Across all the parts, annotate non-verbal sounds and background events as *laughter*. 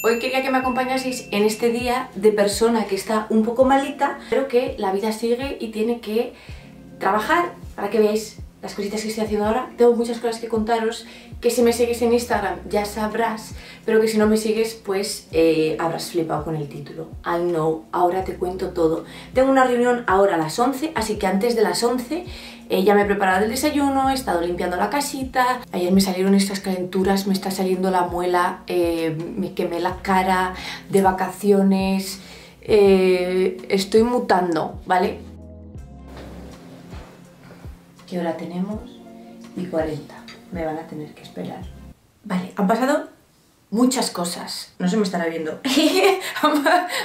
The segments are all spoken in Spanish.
Hoy quería que me acompañaseis en este día de persona que está un poco malita, pero que la vida sigue y tiene que trabajar para que veáis las cositas que estoy haciendo ahora. Tengo muchas cosas que contaros, que si me sigues en Instagram ya sabrás, pero que si no me sigues pues eh, habrás flipado con el título. I know, ahora te cuento todo. Tengo una reunión ahora a las 11, así que antes de las 11 eh, ya me he preparado el desayuno, he estado limpiando la casita, ayer me salieron estas calenturas, me está saliendo la muela, eh, me quemé la cara de vacaciones, estoy mutando, ¿vale? ¿Qué hora tenemos? Y 40. Me van a tener que esperar. Vale, han pasado muchas cosas. No se me estará viendo. *laughs*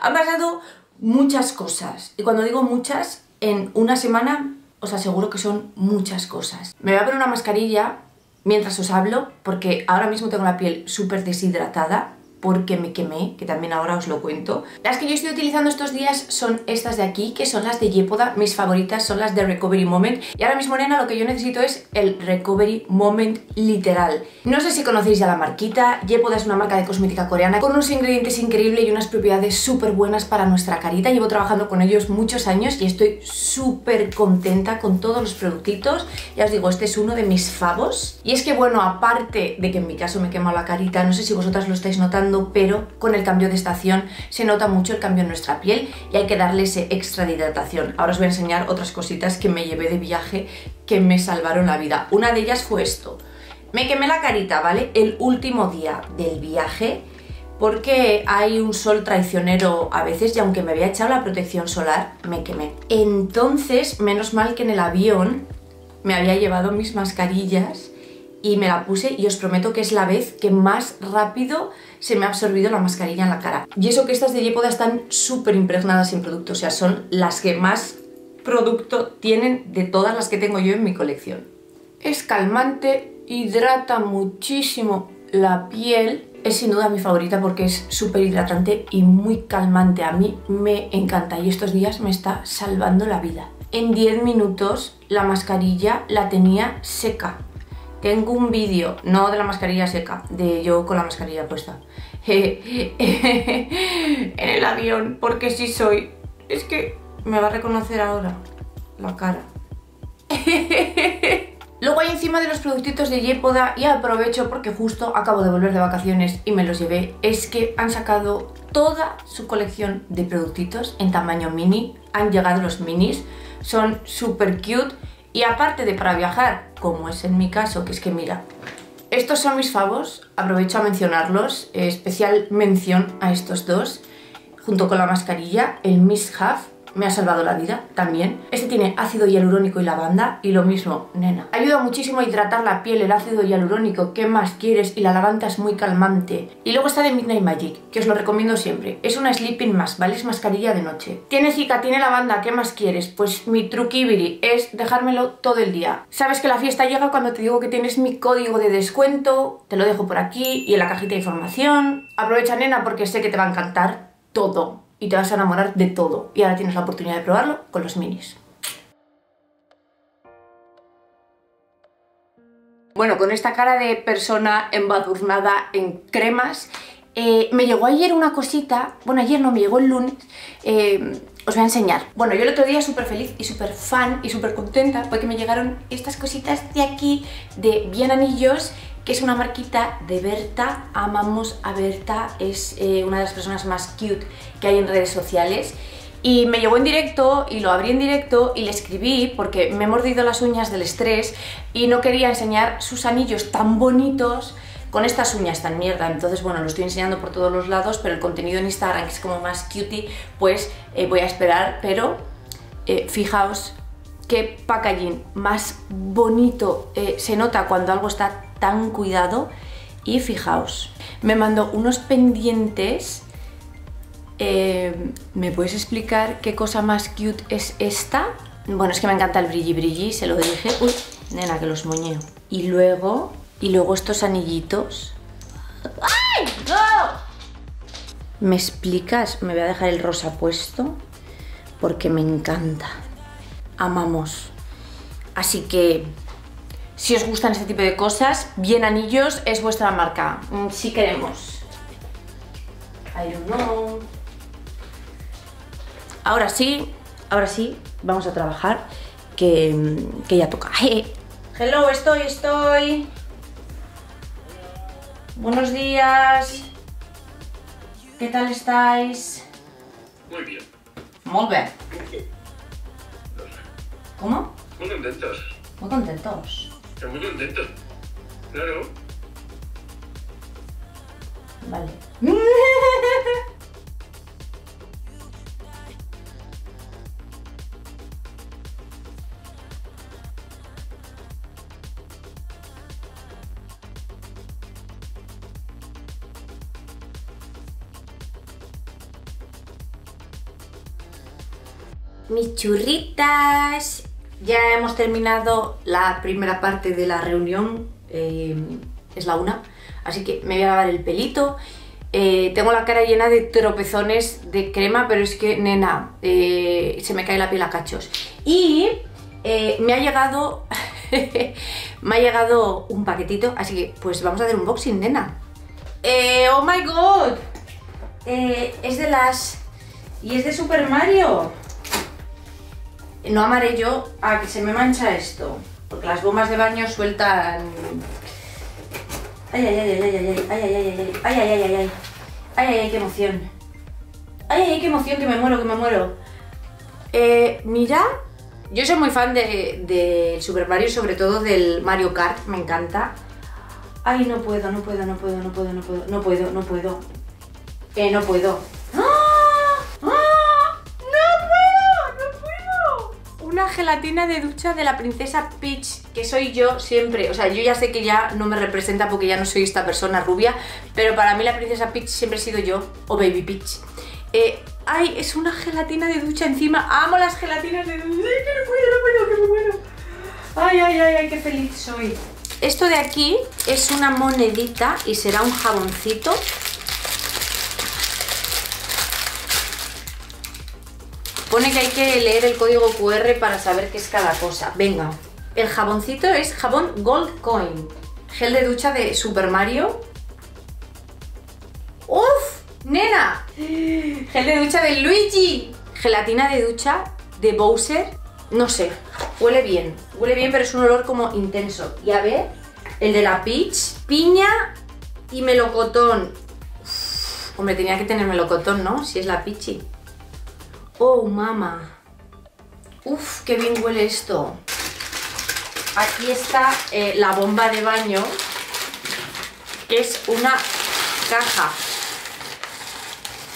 han pasado muchas cosas. Y cuando digo muchas, en una semana os aseguro que son muchas cosas. Me voy a poner una mascarilla mientras os hablo porque ahora mismo tengo la piel súper deshidratada porque me quemé, que también ahora os lo cuento. Las que yo estoy utilizando estos días son estas de aquí, que son las de Yepoda, mis favoritas son las de Recovery Moment. Y ahora mismo, nena, lo que yo necesito es el Recovery Moment literal. No sé si conocéis ya la marquita, Yepoda es una marca de cosmética coreana con unos ingredientes increíbles y unas propiedades súper buenas para nuestra carita. Llevo trabajando con ellos muchos años y estoy súper contenta con todos los productitos. Ya os digo, este es uno de mis favos. Y es que, bueno, aparte de que en mi caso me quema la carita, no sé si vosotras lo estáis notando, pero con el cambio de estación se nota mucho el cambio en nuestra piel y hay que darle ese extra de hidratación. Ahora os voy a enseñar otras cositas que me llevé de viaje que me salvaron la vida. Una de ellas fue esto. Me quemé la carita, ¿vale? El último día del viaje porque hay un sol traicionero a veces y aunque me había echado la protección solar, me quemé. Entonces, menos mal que en el avión me había llevado mis mascarillas y me la puse y os prometo que es la vez que más rápido se me ha absorbido la mascarilla en la cara. Y eso que estas de Yepoda están súper impregnadas en producto, o sea, son las que más producto tienen de todas las que tengo yo en mi colección. Es calmante, hidrata muchísimo la piel, es sin duda mi favorita porque es súper hidratante y muy calmante. A mí me encanta y estos días me está salvando la vida. En 10 minutos la mascarilla la tenía seca. Tengo un vídeo, no de la mascarilla seca, de yo con la mascarilla puesta. *laughs* en el avión, porque si soy... Es que me va a reconocer ahora la cara. *laughs* Luego hay encima de los productitos de Yepoda y aprovecho porque justo acabo de volver de vacaciones y me los llevé, es que han sacado toda su colección de productitos en tamaño mini, han llegado los minis, son súper cute y aparte de para viajar, como es en mi caso, que es que mira, estos son mis favos, aprovecho a mencionarlos, especial mención a estos dos, junto con la mascarilla, el Miss Huff, me ha salvado la vida también. Este tiene ácido hialurónico y lavanda y lo mismo, nena. Ayuda muchísimo a hidratar la piel el ácido hialurónico, ¿qué más quieres? Y la lavanda es muy calmante. Y luego está de Midnight Magic, que os lo recomiendo siempre. Es una sleeping mask, ¿vale? Es mascarilla de noche. Tiene zika, tiene lavanda, ¿qué más quieres? Pues mi truquibiri es dejármelo todo el día. Sabes que la fiesta llega cuando te digo que tienes mi código de descuento, te lo dejo por aquí y en la cajita de información. Aprovecha, nena, porque sé que te va a encantar todo y te vas a enamorar de todo. Y ahora tienes la oportunidad de probarlo con los minis. Bueno, con esta cara de persona embadurnada en cremas, eh, me llegó ayer una cosita, bueno ayer no, me llegó el lunes, eh, os voy a enseñar. Bueno, yo el otro día súper feliz y súper fan y súper contenta porque me llegaron estas cositas de aquí, de Bien Anillos, que es una marquita de Berta, amamos a Berta, es eh, una de las personas más cute que hay en redes sociales. Y me llegó en directo y lo abrí en directo y le escribí porque me he mordido las uñas del estrés y no quería enseñar sus anillos tan bonitos con estas uñas tan mierda. Entonces, bueno, lo estoy enseñando por todos los lados, pero el contenido en Instagram, que es como más cutie, pues eh, voy a esperar. Pero eh, fijaos qué packaging más bonito se nota cuando algo está tan cuidado Y fijaos, me mandó unos pendientes. Eh, ¿Me puedes explicar qué cosa más cute es esta? Bueno, es que me encanta el brilli brilli, se lo dije. Uy, nena, que los moñeo. Y luego, y luego estos anillitos. ¡Ay! ¡No! ¿Me explicas? Me voy a dejar el rosa puesto porque me encanta. Amamos. Así que si os gustan este tipo de cosas, bien anillos es vuestra marca. Mm, si queremos. I don't know. Ahora sí, ahora sí, vamos a trabajar, que, que ya toca. *laughs* Hello, estoy, estoy. Buenos días. ¿Qué tal estáis? Muy bien. Muy bien. *laughs* ¿Cómo? Muy contentos. Muy contentos. Muy contentos. Claro. Vale. Mis churritas. Ya hemos terminado la primera parte de la reunión. eh, es la una. Así que me voy a lavar el pelito. Eh, tengo la cara llena de tropezones de crema, pero es que, nena, eh, se me cae la piel a cachos. Y me ha llegado. *laughs* me ha llegado un paquetito, así que pues vamos a hacer un unboxing, nena. ¡Oh my god! Es de las. Y es de Super Mario. No amaré yo a que se me mancha esto. Porque las bombas de baño sueltan. Ay, ay, ay, ay, ay, ay, ay, ay, ay, ay, ay, ay, ay, ay, ay, qué emoción. Ay, ay, qué emoción, que me muero, que me muero. Eh, mira, yo soy muy fan de, de Super Mario, sobre todo del Mario Kart, me encanta. Ay, no puedo, no puedo, no puedo, no puedo, no puedo, no puedo, no puedo. Eh, no puedo. Gelatina de ducha de la princesa Peach, que soy yo siempre. O sea, yo ya sé que ya no me representa porque ya no soy esta persona rubia, pero para mí la princesa Peach siempre he sido yo, o Baby Peach. Eh, ay, es una gelatina de ducha encima. Amo las gelatinas de ducha. Ay, que no puedo, que me muero. Ay, ay, ay, ay, qué feliz soy. Esto de aquí es una monedita y será un jaboncito. Pone que hay que leer el código QR para saber qué es cada cosa. Venga, el jaboncito es jabón Gold Coin. Gel de ducha de Super Mario. ¡Uf! ¡Nena! Gel de ducha de Luigi. Gelatina de ducha de Bowser. No sé, huele bien. Huele bien, pero es un olor como intenso. Y a ver, el de la Peach. Piña y melocotón. Uf, hombre, tenía que tener melocotón, ¿no? Si es la Pichi. Oh, mama. Uf, qué bien huele esto. Aquí está eh, la bomba de baño, que es una caja.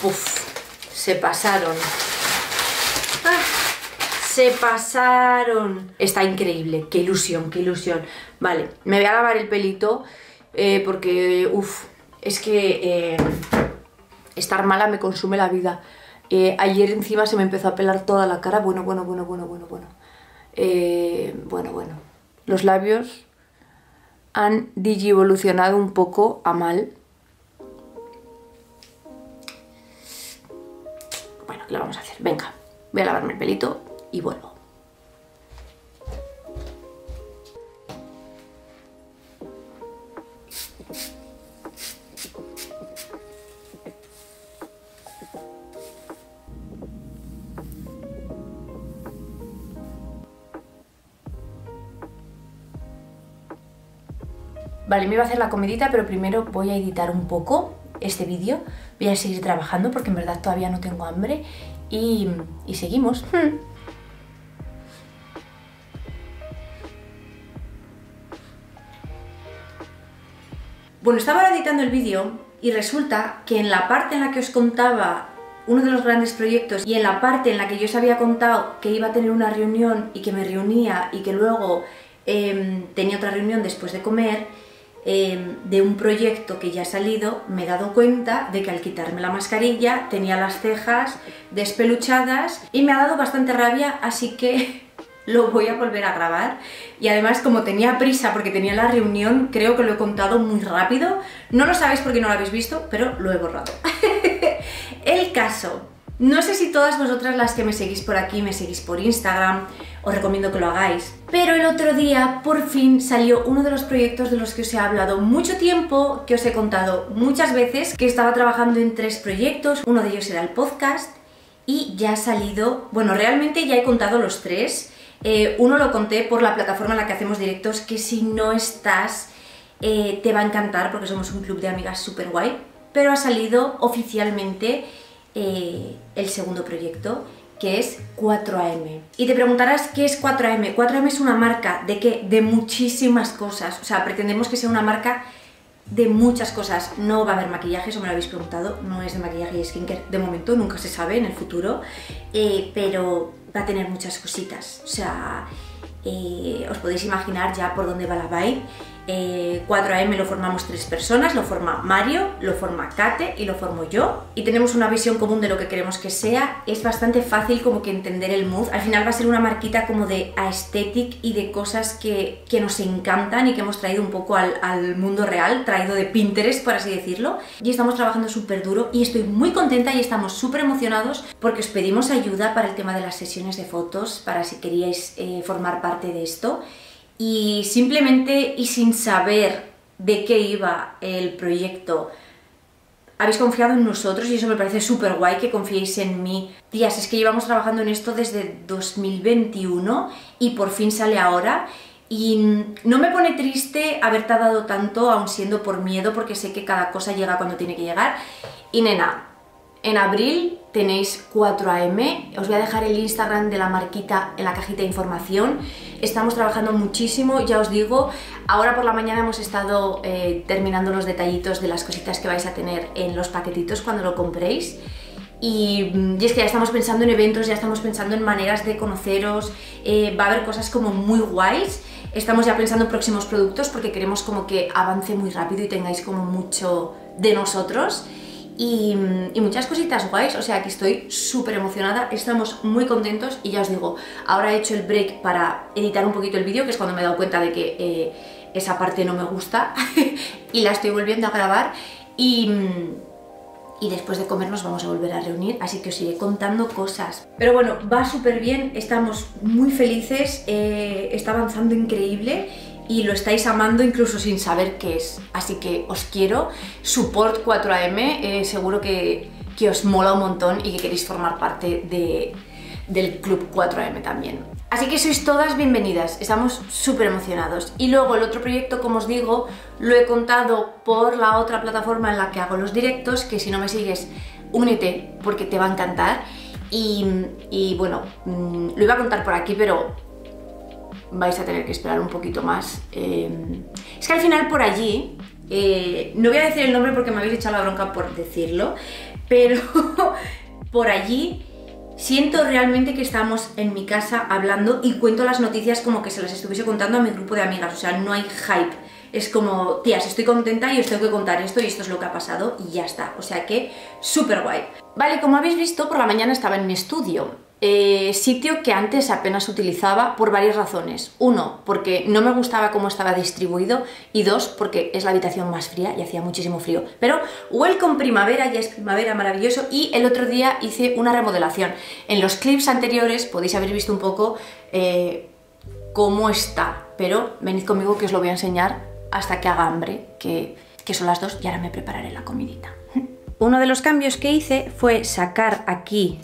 Uf, se pasaron. Ah, se pasaron. Está increíble. Qué ilusión, qué ilusión. Vale, me voy a lavar el pelito eh, porque, uff, es que eh, estar mala me consume la vida. Eh, ayer encima se me empezó a pelar toda la cara. Bueno, bueno, bueno, bueno, bueno, bueno. Eh, bueno, bueno. Los labios han digievolucionado un poco a mal. Bueno, ¿qué le vamos a hacer? Venga, voy a lavarme el pelito y vuelvo. Vale, me iba a hacer la comidita, pero primero voy a editar un poco este vídeo. Voy a seguir trabajando porque en verdad todavía no tengo hambre. Y, y seguimos. *laughs* Bueno, estaba ahora editando el vídeo y resulta que en la parte en la que os contaba uno de los grandes proyectos y en la parte en la que yo os había contado que iba a tener una reunión y que me reunía y que luego eh, tenía otra reunión después de comer, eh, de un proyecto que ya ha salido, me he dado cuenta de que al quitarme la mascarilla tenía las cejas despeluchadas y me ha dado bastante rabia, así que *laughs* lo voy a volver a grabar. Y además, como tenía prisa porque tenía la reunión, creo que lo he contado muy rápido. No lo sabéis porque no lo habéis visto, pero lo he borrado. *laughs* El caso. No sé si todas vosotras las que me seguís por aquí, me seguís por Instagram, os recomiendo que lo hagáis. Pero el otro día, por fin, salió uno de los proyectos de los que os he hablado mucho tiempo, que os he contado muchas veces, que estaba trabajando en tres proyectos. Uno de ellos era el podcast y ya ha salido, bueno, realmente ya he contado los tres. Eh, uno lo conté por la plataforma en la que hacemos directos, que si no estás eh, te va a encantar porque somos un club de amigas súper guay. Pero ha salido oficialmente eh, el segundo proyecto, que es 4AM. Y te preguntarás qué es 4AM. 4AM es una marca de qué? De muchísimas cosas. O sea, pretendemos que sea una marca de muchas cosas. No va a haber maquillaje, eso me lo habéis preguntado. No es de maquillaje y skincare de momento, nunca se sabe en el futuro. pero va a tener muchas cositas. O sea, eh, os podéis imaginar ya por dónde va la vibe. 4AM eh, lo formamos tres personas, lo forma Mario, lo forma Kate y lo formo yo. Y tenemos una visión común de lo que queremos que sea. Es bastante fácil como que entender el mood. Al final va a ser una marquita como de aesthetic y de cosas que, que nos encantan y que hemos traído un poco al, mundo real, traído de Pinterest, por así decirlo. Y estamos trabajando súper duro y estoy muy contenta y estamos súper emocionados porque os pedimos ayuda para el tema de las sesiones de fotos, para si queríais eh, formar parte de esto y simplemente y sin saber de qué iba el proyecto, habéis confiado en nosotros y eso me parece súper guay que confiéis en mí. Tías, es que llevamos trabajando en esto desde 2021 y por fin sale ahora. Y no me pone triste haber tardado tanto, aun siendo por miedo, porque sé que cada cosa llega cuando tiene que llegar. Y nena, en abril tenéis 4AM, os voy a dejar el Instagram de la marquita en la cajita de información. Estamos trabajando muchísimo, ya os digo, ahora por la mañana hemos estado eh, terminando los detallitos de las cositas que vais a tener en los paquetitos cuando lo compréis. Y, y, es que ya estamos pensando en eventos, ya estamos pensando en maneras de conoceros, eh, va a haber cosas como muy guays. Estamos ya pensando en próximos productos porque queremos como que avance muy rápido y tengáis como mucho de nosotros y, muchas cositas guays, o sea que estoy súper emocionada, estamos muy contentos y ya os digo, ahora he hecho el break para editar un poquito el vídeo, que es cuando me he dado cuenta de que eh, esa parte no me gusta *laughs* y la estoy volviendo a grabar y, y después de comer nos vamos a volver a reunir, así que os iré contando cosas. Pero bueno, va súper bien, estamos muy felices, eh, está avanzando increíble y lo estáis amando incluso sin saber qué es. Así que os quiero. Support 4AM, eh, seguro que, que, os mola un montón y que queréis formar parte de, del Club 4AM también. Así que sois todas bienvenidas, estamos súper emocionados. Y luego el otro proyecto, como os digo, lo he contado por la otra plataforma en la que hago los directos, que si no me sigues, únete porque te va a encantar. Y, y bueno, mm, lo iba a contar por aquí, pero vais a tener que esperar un poquito más. Em, es que al final por allí, eh, no voy a decir el nombre porque me habéis echado la bronca por decirlo, pero *laughs* por allí siento realmente que estamos en mi casa hablando y cuento las noticias como que se las estuviese contando a mi grupo de amigas, o sea, no hay hype. Es como, tías, estoy contenta y os tengo que contar esto y esto es lo que ha pasado y ya está. O sea que, súper guay. Vale, como habéis visto, por la mañana estaba en mi estudio eh, sitio que antes apenas utilizaba por varias razones. Uno, porque no me gustaba cómo estaba distribuido y dos, porque es la habitación más fría y hacía muchísimo frío. Pero welcome primavera, ya es primavera maravilloso y el otro día hice una remodelación. En los clips anteriores podéis haber visto un poco eh, cómo está, pero venid conmigo que os lo voy a enseñar hasta que haga hambre, que, que son las dos y ahora me prepararé la comidita. Uno de los cambios que hice fue sacar aquí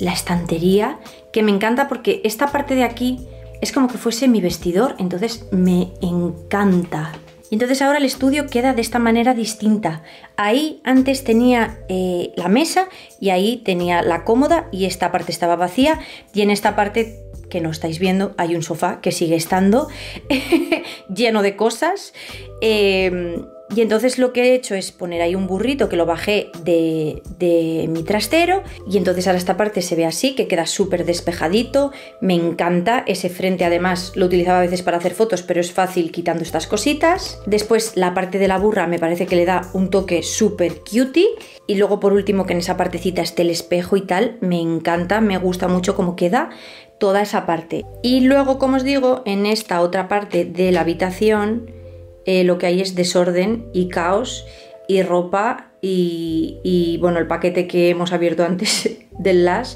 la estantería, que me encanta porque esta parte de aquí es como que fuese mi vestidor, entonces me encanta. Y entonces ahora el estudio queda de esta manera distinta. Ahí antes tenía eh, la mesa y ahí tenía la cómoda y esta parte estaba vacía y en esta parte que no estáis viendo hay un sofá que sigue estando *laughs* lleno de cosas. Em, Y entonces lo que he hecho es poner ahí un burrito que lo bajé de, de mi trastero y entonces ahora esta parte se ve así, que queda súper despejadito, me encanta, ese frente además lo utilizaba a veces para hacer fotos, pero es fácil quitando estas cositas. Después la parte de la burra me parece que le da un toque súper cutie y luego por último que en esa partecita esté el espejo y tal, me encanta, me gusta mucho cómo queda toda esa parte. Y luego, como os digo, en esta otra parte de la habitación eh, lo que hay es desorden y caos y ropa y, bueno, el paquete que hemos abierto *laughs* antes del Lash,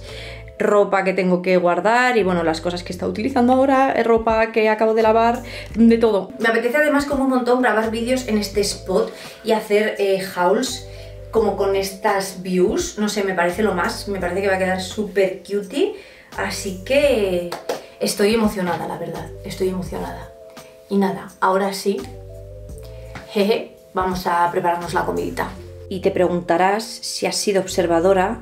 ropa que tengo que guardar y bueno, las cosas que está utilizando ahora, ropa que acabo de lavar, de todo. Me apetece además como un montón grabar vídeos en este spot y hacer eh, hauls como con estas views, no sé, me parece lo más, me parece que va a quedar súper cutie, así que estoy emocionada, la verdad, estoy emocionada. Y nada, ahora sí, jeje, vamos a prepararnos la comidita. Y te preguntarás si has sido observadora,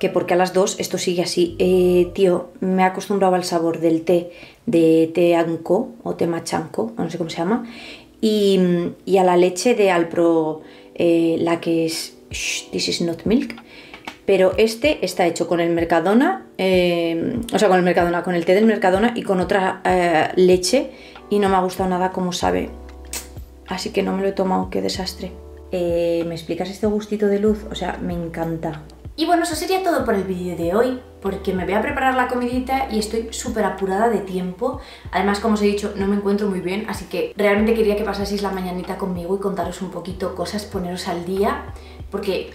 que porque a las dos esto sigue así. Eh, tío, me he acostumbrado al sabor del té de té anco o té machanco, no sé cómo se llama, y, a la leche de Alpro, eh, la que es This is not milk. Pero este está hecho con el Mercadona, eh, o sea, con el Mercadona, con el té del Mercadona y con otra leche y no me ha gustado nada como sabe así que no me lo he tomado, qué desastre. Eh, ¿Me explicas este gustito de luz? O sea, me encanta. Y bueno, eso sería todo por el vídeo de hoy, porque me voy a preparar la comidita y estoy súper apurada de tiempo. Además, como os he dicho, no me encuentro muy bien, así que realmente quería que pasaseis la mañanita conmigo y contaros un poquito cosas, poneros al día, porque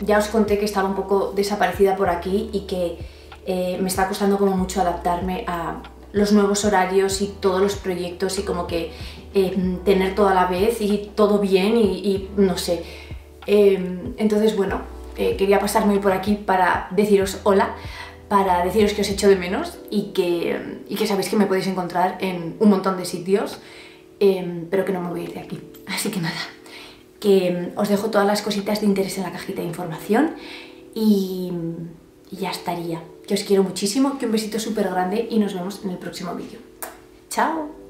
ya os conté que estaba un poco desaparecida por aquí y que eh, me está costando como mucho adaptarme a los nuevos horarios y todos los proyectos y como que Em, tener todo a la vez y todo bien y, no sé. Em, entonces, bueno, eh, quería pasarme por aquí para deciros hola, para deciros que os echo de menos y que, y que sabéis que me podéis encontrar en un montón de sitios, em, pero que no me voy a ir de aquí. *laughs* Así que nada, que os dejo todas las cositas de interés en la cajita de información y ya estaría. Que os quiero muchísimo, que un besito súper grande y nos vemos en el próximo vídeo. ¡Chao!